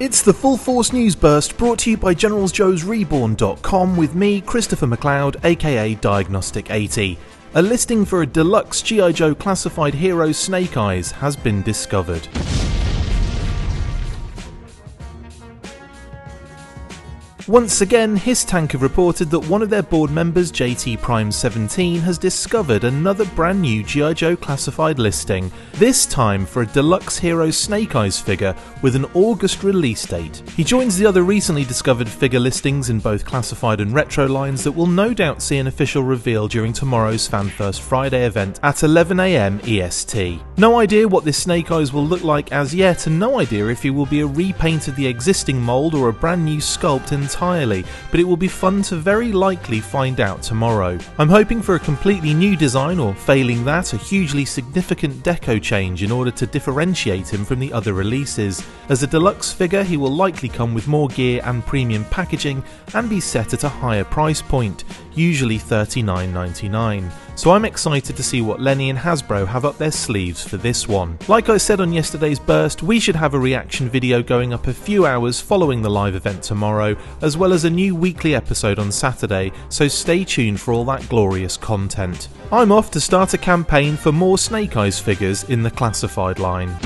It's the Full Force News Burst brought to you by GeneralsJoesReborn.com with me, Christopher McLeod, aka Diagnostik 80. A listing for a deluxe G.I. Joe classified hero Snake Eyes has been discovered. Once again, HissTank have reported that one of their board members, JT Prime 17, has discovered another brand new G.I. Joe classified listing, this time for a deluxe Hero Snake Eyes figure with an August release date. He joins the other recently discovered figure listings in both classified and retro lines that will no doubt see an official reveal during tomorrow's Fan First Friday event at 11am EST. No idea what this Snake Eyes will look like as yet, and no idea if he will be a repaint of the existing mould or a brand new sculpt entirely entirely, but it will be fun to very likely find out tomorrow. I'm hoping for a completely new design, or failing that, a hugely significant deco change in order to differentiate him from the other releases. As a deluxe figure, he will likely come with more gear and premium packaging and be set at a higher price point, usually $39.99 so I'm excited to see what Lenny and Hasbro have up their sleeves for this one. Like I said on yesterday's burst, we should have a reaction video going up a few hours following the live event tomorrow, as well as a new weekly episode on Saturday, so stay tuned for all that glorious content. I'm off to start a campaign for more Snake Eyes figures in the classified line.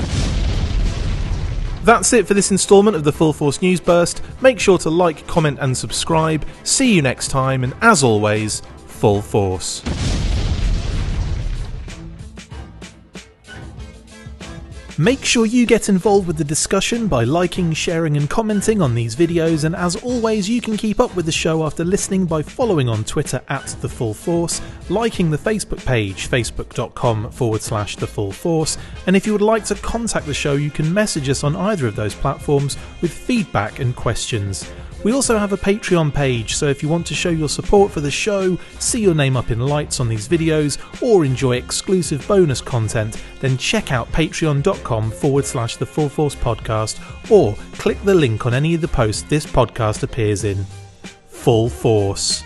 That's it for this instalment of the Full Force News Burst. Make sure to like, comment, and subscribe. See you next time, and as always, full force. Make sure you get involved with the discussion by liking, sharing, and commenting on these videos, and as always, you can keep up with the show after listening by following on Twitter at The Full Force, liking the Facebook page, facebook.com forward slash The Full Force, and if you would like to contact the show, you can message us on either of those platforms with feedback and questions. We also have a Patreon page, so if you want to show your support for the show, see your name up in lights on these videos, or enjoy exclusive bonus content, then check out patreon.com forward slash the Full Force podcast, or click the link on any of the posts this podcast appears in. Full Force.